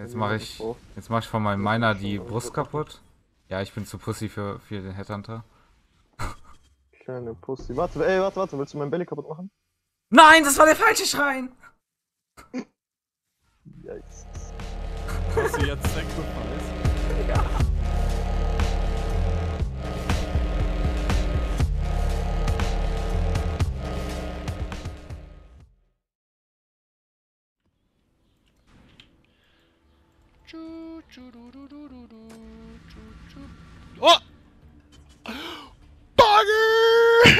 Jetzt mache ich, jetzt mach ich von meinem Miner die Brust kaputt. Ja, ich bin zu Pussy für, für den Headhunter. Kleine Pussy. Warte, ey, warte, warte, willst du mein Belly kaputt machen? Nein, das war der falsche Schrein! Yikes. Du jetzt Sacrifice? Ja. Oh! Bugger!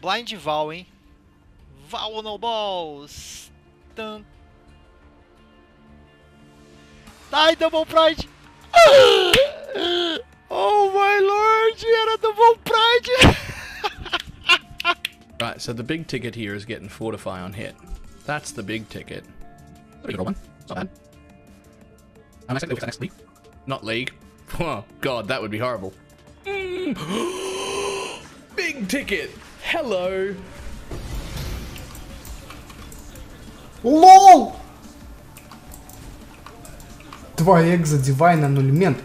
Blind Val, hein? Val no balls! Tan. Ai, Double Pride! Oh my lord! Era Double Pride! Right, so the big ticket here is getting Fortify on hit. That's the big ticket. Pretty good one. Not bad. How next, next, next league? Not league. Oh god, that would be horrible. Mm. big ticket! Hello! LOL! Два экза, дивайна, нуль мент.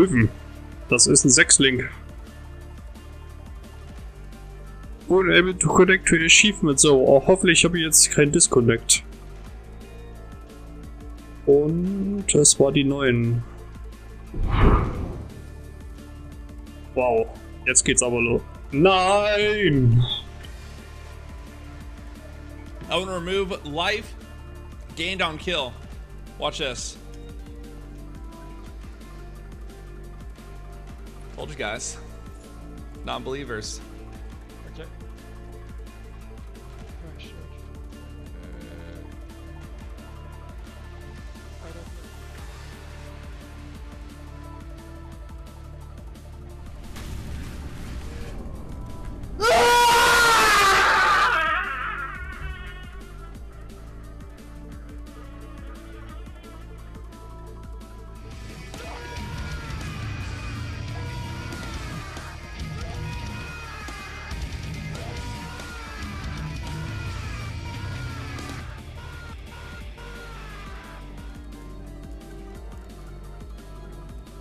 Prüfen. Das ist ein Sechsling. Unable to connect to achievement. So, oh, hoffentlich habe ich jetzt keinen Disconnect. Und das war die neuen. Wow, jetzt geht's aber los. Nein! I want to remove life gained on kill. Watch this. Told you guys. Non-believers. Okay.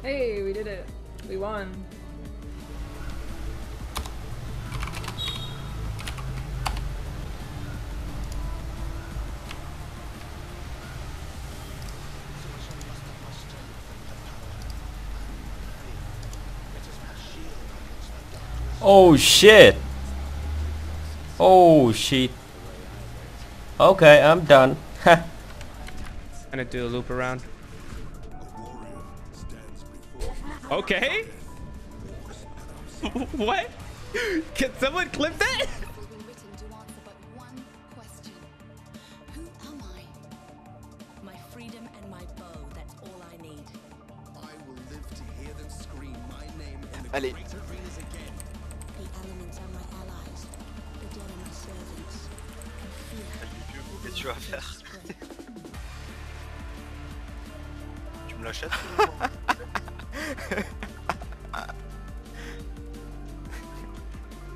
Hey, we did it. We won. Oh shit! Oh shit. Okay, I'm done. Gonna do a loop around. Okay. what? Can someone clip that? Allez. Qu'est-ce que tu vas faire Tu me l'achètes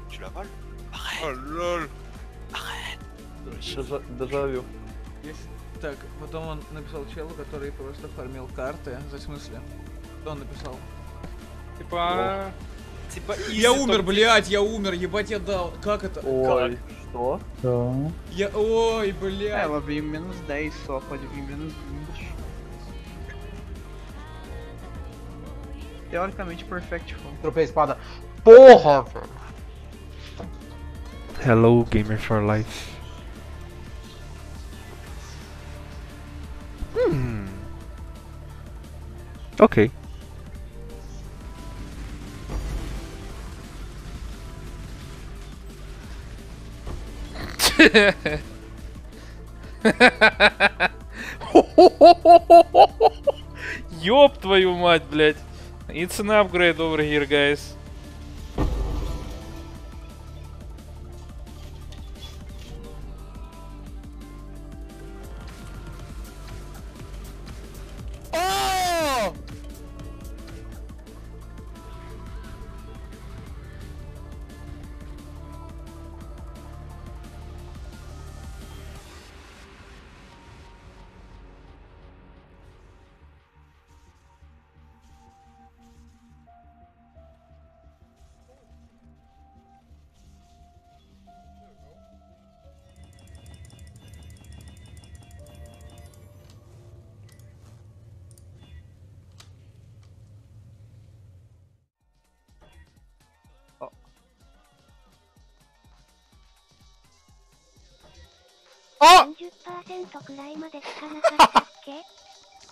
Tu la voles Arrête Oh lol. Arrête vu. Есть. Так, потом он написал челу, который просто фармил карты. В смысле? Что он написал? Типа... Типа, Я умер, блядь, я умер, ебать я дал. Как это? Ой, что? Я... Ой, блядь. ela veio menos 10 só, pode vir menos 20. Teoricamente perfect full. Tropei a espada. Porra, velho. Hello, Gamer for Life. Hmm. Okay. Ёб твою мать, блядь. It's an upgrade over here, guys.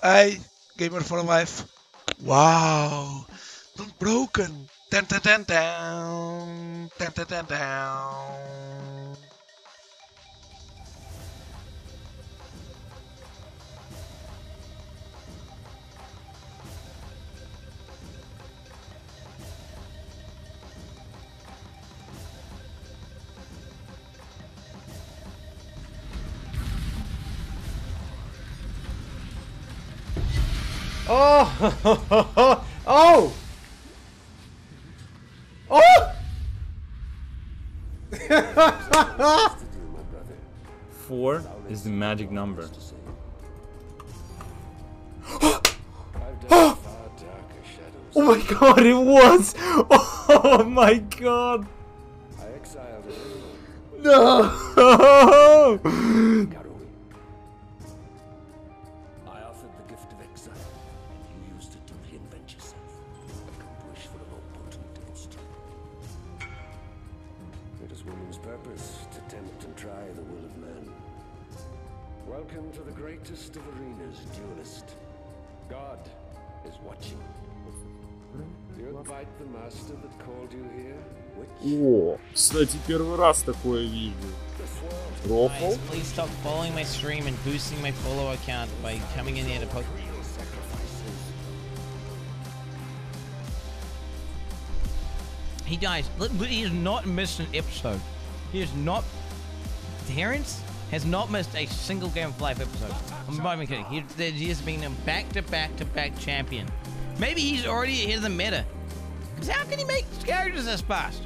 Hey, gamer for life. Wow, broken. Dun, dun, dun, dun. Dun, dun, dun, dun. Oh. oh! oh! Oh! Four is the magic number. Oh my god, it was! Oh my god! No! Welcome to the greatest of arenas, duelist. God is watching. You'll fight the master that called you here? Which О, кстати, первый раз такое вижу. Рофл? Guys, please stop following my stream and boosting my follow account by coming in here to poke. He dies. Look, look, He has not missed an episode. He has not. Terrence Has not missed a single Gamer for Life episode. I'm not even kidding. He, he has been a back to back to back champion. Maybe he's already ahead of the meta. Because how can he make characters this fast?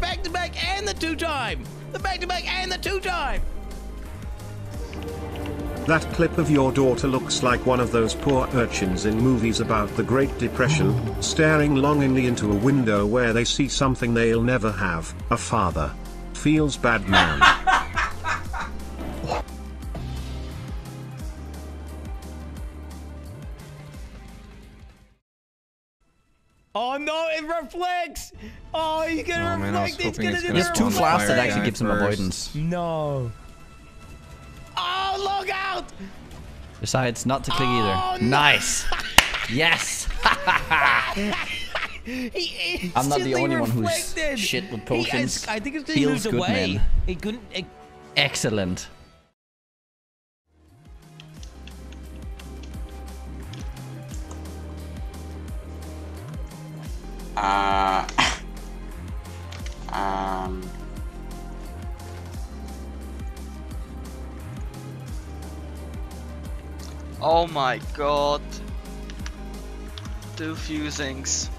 Back to back and the two time! The back to back and the two time! That clip of your daughter looks like one of those poor urchins in movies about the Great Depression, staring longingly into a window where they see something they'll never have a father. Feels bad, man. Oh no, it reflects! Oh, he's gonna Oh, man, I reflect. It's hoping gonna it's gonna the Two the flasks that actually guy gives him avoidance. No. Oh, look out! Besides, not to click Oh, either. Nice. yes. He I'm not the instantly only one who's shit with potions. is- I think it's because he Feels moved good, away. man. He couldn't. It, Excellent. Uh, um, Oh my god. Two fusings.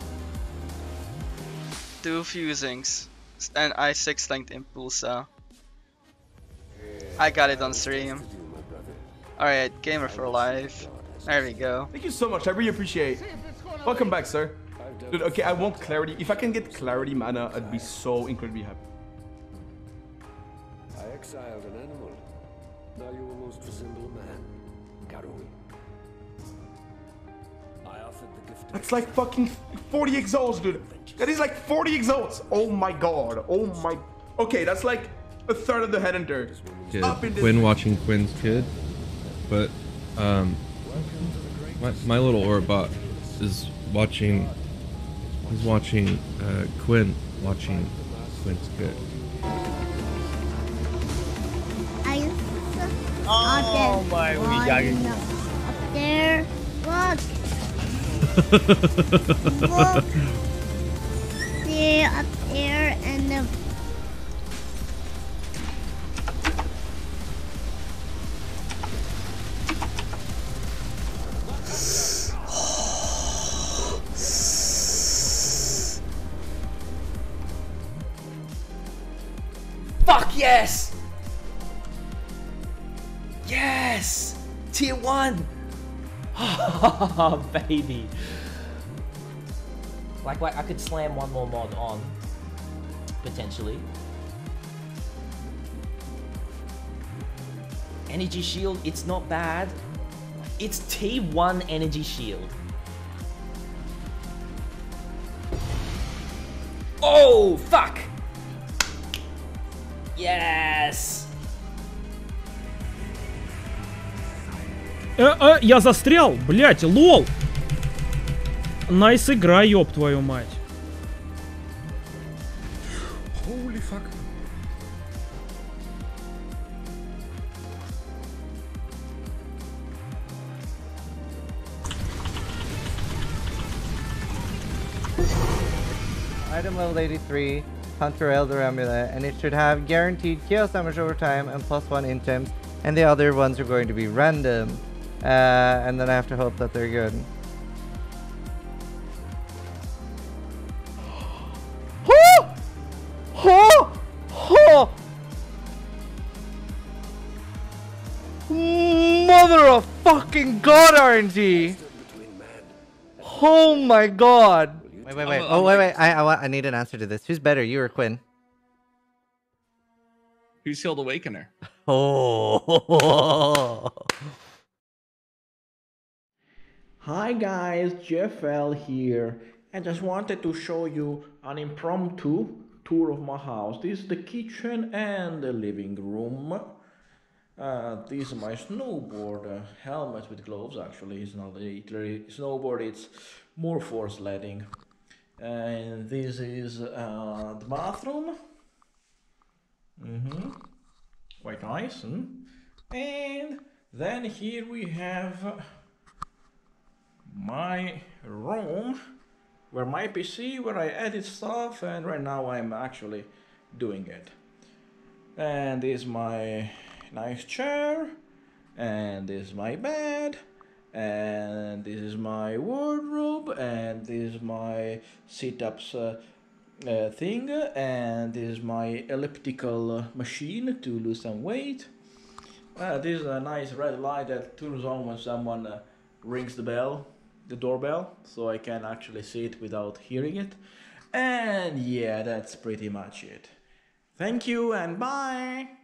Two fusings. And I six linked impulsa. I got it on stream. Alright, gamer for life. There we go. Thank you so much. I really appreciate. Welcome back, sir. Dude, okay, I want clarity. If I can get clarity mana, uh, I'd be so incredibly happy. I exiled an animal. Now you almost resemble a man. Garui. I offered the gift That's like fucking 40 exalts, dude. That is like 40 exalts. Oh my god. Oh my. Okay, that's like a third of the Headhunter. kid. Up in. Quin watching Quin's kid, but um, my my little Orbot is watching. He's watching uh, Quin watching Quin's kid. Oh my one up there. Look. Look. See up there and the Fuck yes! Yes! Tier 1! Oh, baby. Like, like, I could slam one more mod on. Potentially. Energy shield, it's not bad. It's T1 energy shield. Oh, fuck! Yes! Э, э, я застрял, блять, лол. Найс игра, ёб твою мать. Holy fuck. Item level 83, Hunter Elder Amulet, and it should have guaranteed chaos damage over time and plus one int gems, and the other ones are going to be random. Uh, and then I have to hope that they're good. Ho! Ho! Ho! Mother of fucking god, RNG! Oh my god! Wait, wait, wait. Oh, wait, wait. I, I, want, I need an answer to this. Who's better, you or Quin? Who's Healed Awakener? Oh. Hi guys, Jeff L here. I just wanted to show you an impromptu tour of my house. This is the kitchen and the living room. Uh, this is my snowboard uh, helmet with gloves actually. It's not literally snowboard, it's more for sledding. And this is uh, the bathroom. Mm-hmm. Quite nice. Hmm? And then here we have my room where my PC where I edit stuff and right now I'm actually doing it. And this is my nice chair and this is my bed and this is my wardrobe and this is my sit-ups uh, uh, thing and this is my elliptical machine to lose some weight. Uh, this is a nice red light that turns on when someone uh, rings the bell, the doorbell, so I can actually see it without hearing it. And yeah, that's pretty much it. Thank you and bye!